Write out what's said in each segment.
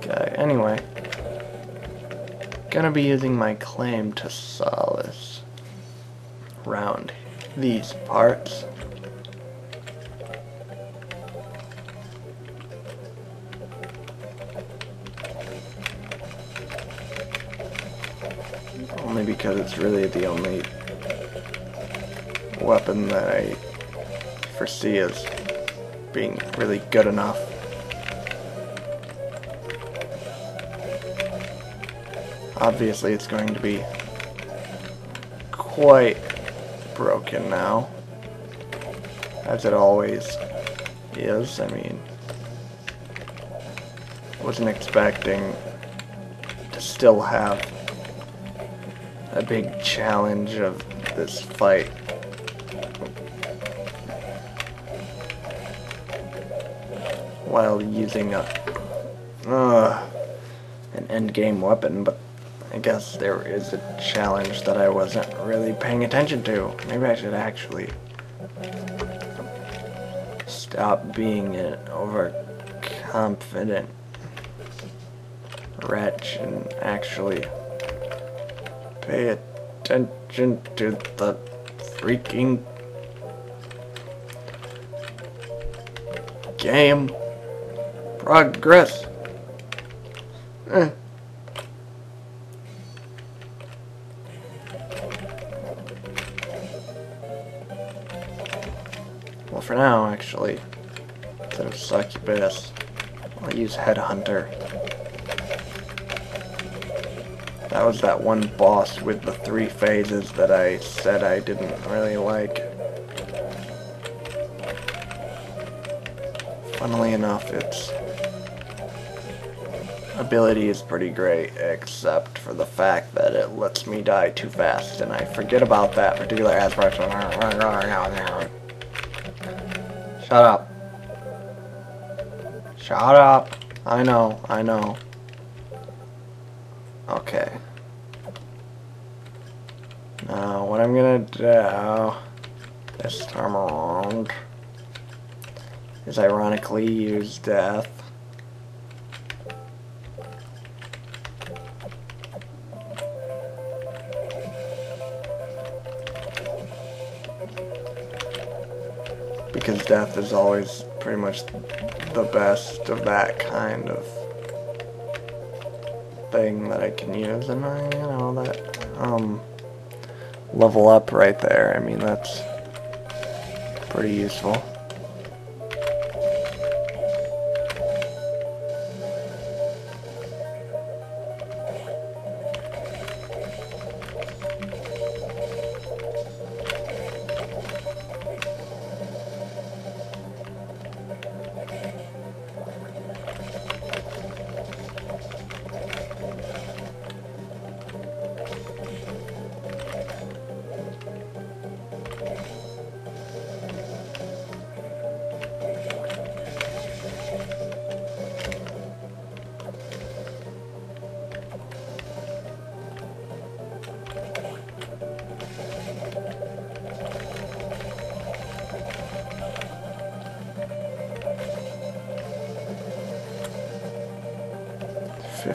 guy. Uh, anyway, gonna be using my Claimh to Solais round these parts. Only because it's really the only weapon that I foresee as being really good enough. Obviously it's going to be quite broken now. As it always is, I mean. Wasn't expecting to still have a big challenge of this fight. While using a uh, an end game weapon, but I guess there is a challenge that I wasn't really paying attention to. Maybe I should actually stop being an overconfident wretch and actually pay attention to the freaking game progress. Eh. For now, actually, instead of succubus, I'll use headhunter. That was that one boss with the three phases that I said I didn't really like. Funnily enough, its ability is pretty great, except for the fact that it lets me die too fast, and I forget about that particular aspect. Shut up. Shut up. I know, I know. Okay. Now, what I'm gonna do this time around is ironically use death. Because death is always pretty much the best of that kind of thing that I can use, and I, you know, that, um, level up right there, I mean, that's pretty useful.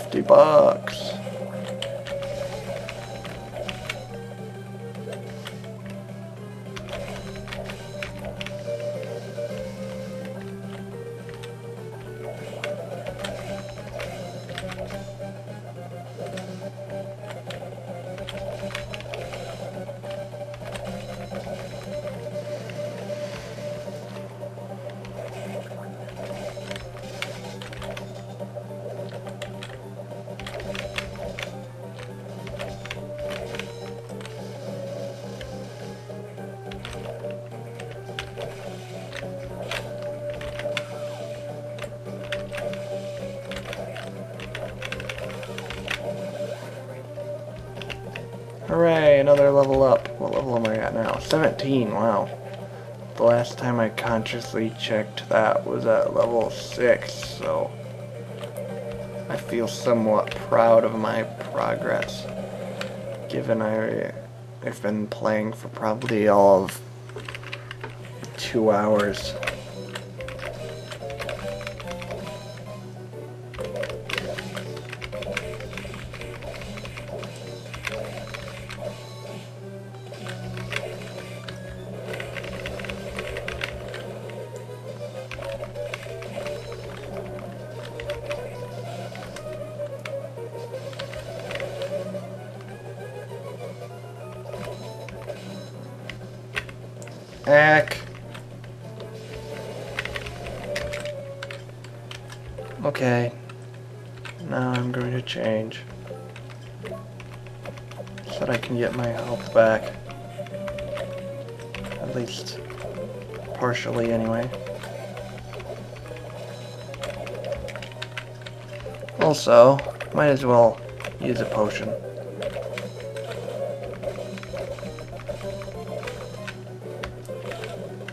Fifty bucks. Hooray, another level up. What level am I at now? 17, wow. The last time I consciously checked that was at level 6, so I feel somewhat proud of my progress. Given I, I've been playing for probably all of two hours. Heck. Okay. Now I'm going to change. So that I can get my health back. At least partially anyway. Also, might as well use a potion.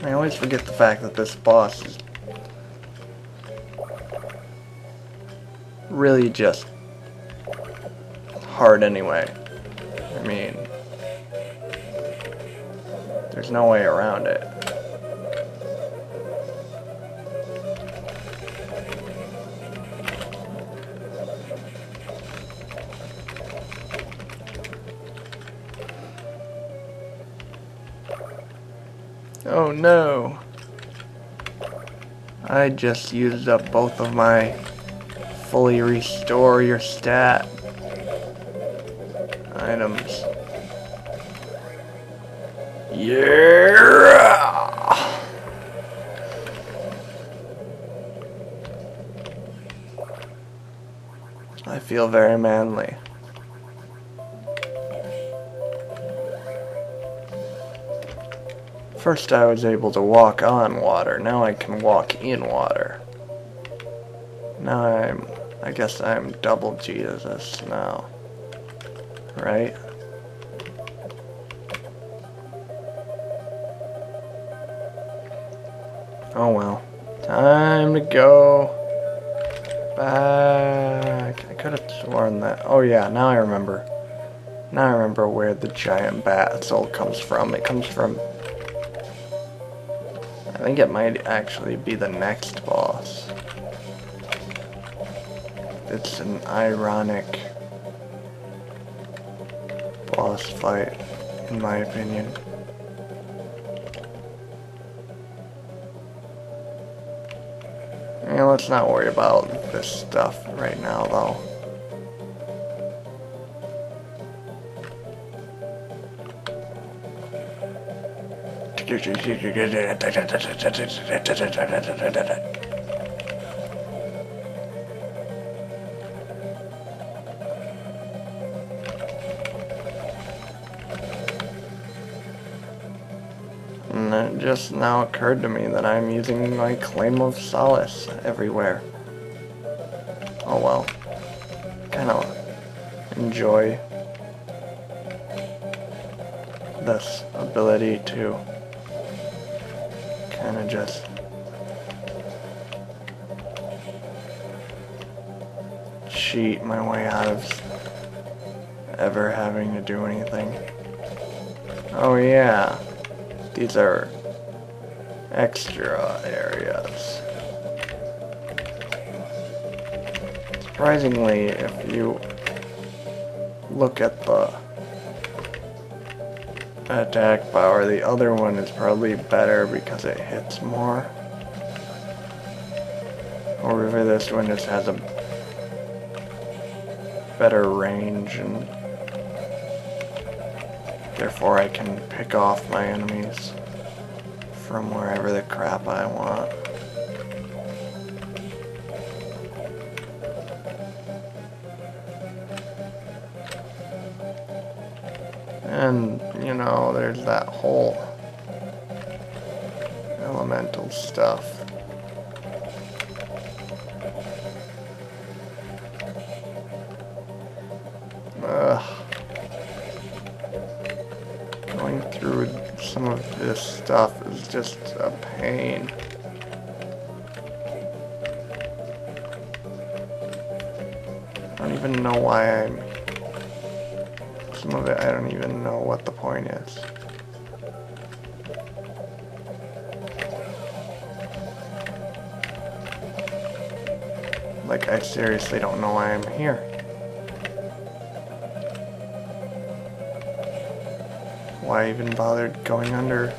I always forget the fact that this boss is really just hard anyway. I mean, there's no way around it. Oh no. I just used up both of my fully restore your stat items. Yeah! I feel very manly. First I was able to walk on water, now I can walk in water. Now I'm, I guess I'm double Jesus now. Right? Oh well. Time to go back. I could have sworn that. Oh yeah, now I remember. Now I remember where the giant bat soul comes from. It comes from I think it might actually be the next boss. It's an ironic boss fight, in my opinion. Yeah, let's not worry about this stuff right now, though. And it just now occurred to me that I'm using my Claimh of Solais everywhere. Oh well. Kind of enjoy this ability to kind of just cheat my way out of ever having to do anything. Oh yeah, these are extra areas. Surprisingly, if you look at the attack power. The other one is probably better because it hits more. Or However, this one just has a better range and therefore I can pick off my enemies from wherever the crap I want. And, you know, there's that whole elemental stuff. Ugh. Going through some of this stuff is just a pain. I don't even know why I'm some of it I don't even know what the point is. Like, I seriously don't know why I'm here. Why even bothered going under?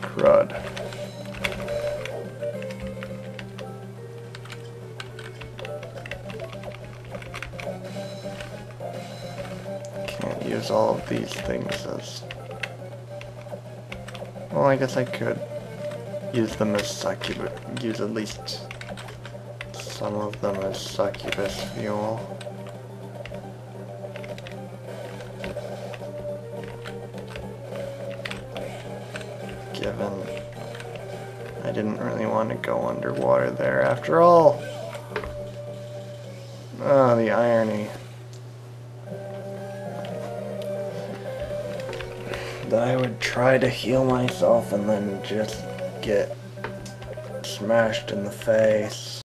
Crud. Use all of these things as Well, I guess I could use them as succubus, use at least some of them as succubus fuel. Given I didn't really want to go underwater there after all. Oh, the irony. That I would try to heal myself and then just get smashed in the face.